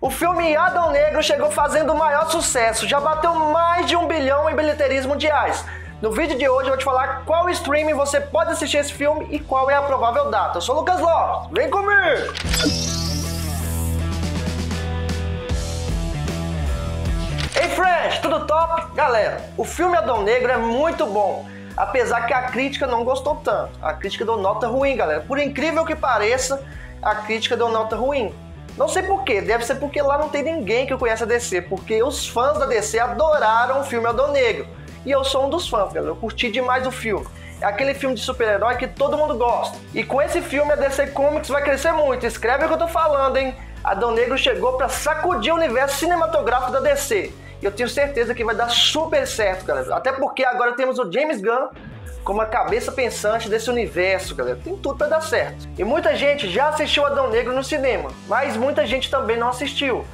O filme Adão Negro chegou fazendo o maior sucesso, já bateu mais de um bilhão em bilheterias mundiais. No vídeo de hoje eu vou te falar qual streaming você pode assistir esse filme e qual é a provável data. Eu sou o Lucas Lopes, vem comigo! Ei friends, tudo top? Galera, o filme Adão Negro é muito bom, apesar que a crítica não gostou tanto. A crítica deu nota ruim, galera. Por incrível que pareça, a crítica deu nota ruim. Não sei porquê, deve ser porque lá não tem ninguém que conhece a DC, porque os fãs da DC adoraram o filme Adão Negro. E eu sou um dos fãs, galera. Eu curti demais o filme. É aquele filme de super-herói que todo mundo gosta. E com esse filme a DC Comics vai crescer muito. Escreve o que eu tô falando, hein? Adão Negro chegou para sacudir o universo cinematográfico da DC. E eu tenho certeza que vai dar super certo, galera. Até porque agora temos o James Gunn como a cabeça pensante desse universo, galera. Tem tudo para dar certo. E muita gente já assistiu Adão Negro no cinema, mas muita gente também não assistiu.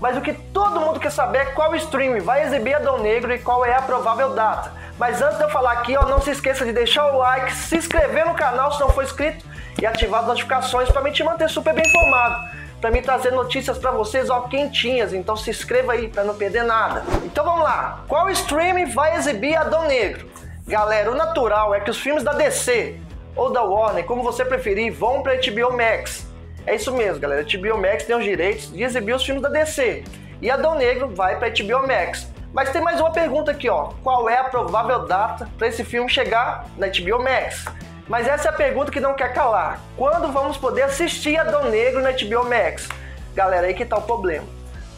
Mas o que todo mundo quer saber é qual stream vai exibir Adão Negro e qual é a provável data. Mas antes de eu falar aqui, ó, não se esqueça de deixar o like, se inscrever no canal se não for inscrito e ativar as notificações para me te manter super bem informado. Para me trazer notícias para vocês ó, quentinhas, então se inscreva aí para não perder nada. Então vamos lá, qual stream vai exibir Adão Negro? Galera, o natural é que os filmes da DC ou da Warner, como você preferir, vão para HBO Max. É isso mesmo, galera. A HBO Max tem os direitos de exibir os filmes da DC. E Adão Negro vai para HBO Max. Mas tem mais uma pergunta aqui, ó. Qual é a provável data para esse filme chegar na HBO Max? Mas essa é a pergunta que não quer calar. Quando vamos poder assistir Adão Negro na HBO Max? Galera, aí que tá o problema.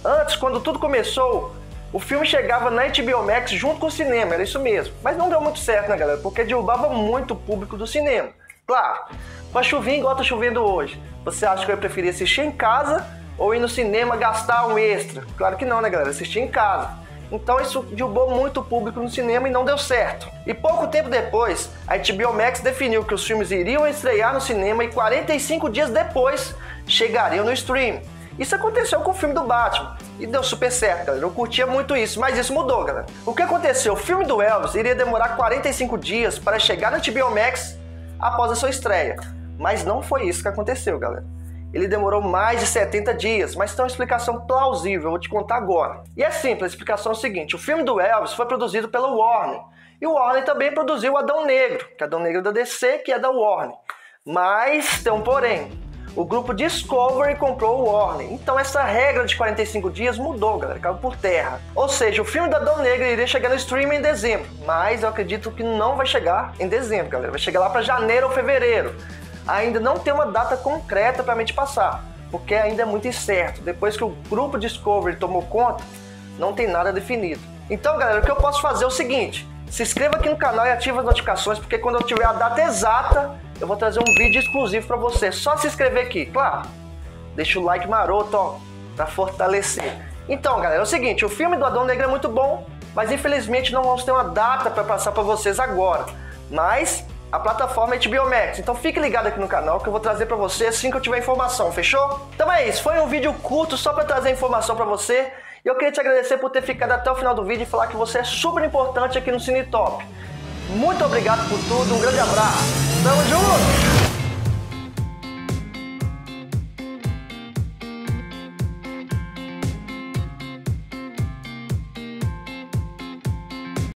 Antes, quando tudo começou, o filme chegava na HBO Max junto com o cinema, era isso mesmo. Mas não deu muito certo, né, galera? Porque derrubava muito o público do cinema. Claro, a chuvinha igual tá chovendo hoje. Você acha que eu preferia assistir em casa ou ir no cinema gastar um extra? Claro que não, né, galera? Assistir em casa. Então isso derrubou muito o público no cinema e não deu certo. E pouco tempo depois, a HBO Max definiu que os filmes iriam estrear no cinema e 45 dias depois chegariam no stream. Isso aconteceu com o filme do Batman e deu super certo, galera. Eu curtia muito isso, mas isso mudou, galera. O que aconteceu? O filme do Elvis iria demorar 45 dias para chegar na HBO Max após a sua estreia. Mas não foi isso que aconteceu, galera. Ele demorou mais de 70 dias, mas tem uma explicação plausível, eu vou te contar agora. E é simples, a explicação é o seguinte: o filme do Elvis foi produzido pela Warner. E o Warner também produziu Adão Negro, que é Adão Negro da DC, que é da Warner. Mas tem um porém o grupo Discovery comprou o Warner. Então essa regra de 45 dias mudou, galera, caiu por terra. Ou seja, o filme da Dom Negra iria chegar no streaming em dezembro, mas eu acredito que não vai chegar em dezembro, galera. Vai chegar lá para janeiro ou fevereiro. Ainda não tem uma data concreta para me te passar, porque ainda é muito incerto. Depois que o grupo Discovery tomou conta, não tem nada definido. Então, galera, o que eu posso fazer é o seguinte: se inscreva aqui no canal e ative as notificações, porque quando eu tiver a data exata, eu vou trazer um vídeo exclusivo para você. Só se inscrever aqui, claro. Deixa o like maroto, ó, para fortalecer. Então, galera, é o seguinte, o filme do Adão Negro é muito bom, mas infelizmente não vamos ter uma data para passar para vocês agora. Mas a plataforma é HBO Max, então fique ligado aqui no canal que eu vou trazer para você assim que eu tiver informação, fechou? Então é isso, foi um vídeo curto só para trazer informação para você. E eu queria te agradecer por ter ficado até o final do vídeo e falar que você é super importante aqui no Cine Top. Muito obrigado por tudo, um grande abraço. Tamo junto!